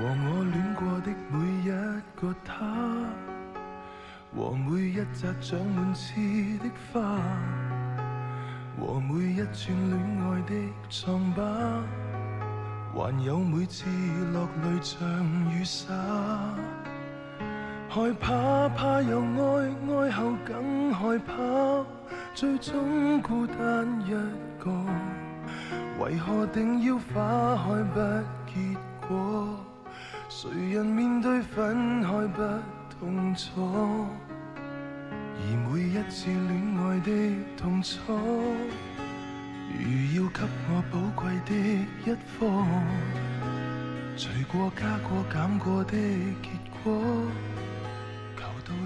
和我恋过的每一个他，和每一扎长满刺的花，和每一串恋爱的疮疤，还有每次落泪像雨洒。害怕，怕有爱，爱后更害怕，最终孤单一个。为何定要花开不结果？谁人面对分开不痛楚？而每一次恋爱的痛楚，如要给我宝贵的一课，除过加过减过的结果。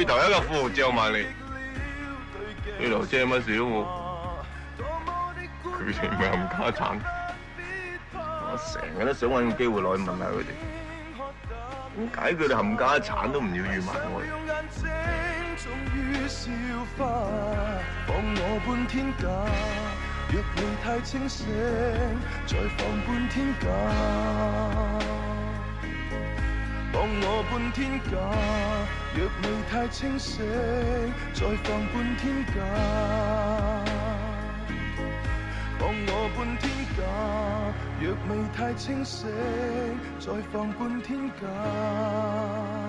最头一个富豪借埋你，呢度借乜事都冇，佢哋唔系冚家产，我成日都想揾个机会去问下佢哋，点解佢哋冚家产都唔要预埋我？放我半天假，若未太清醒，再放半天假。放我半天假，若未太清醒，再放半天假。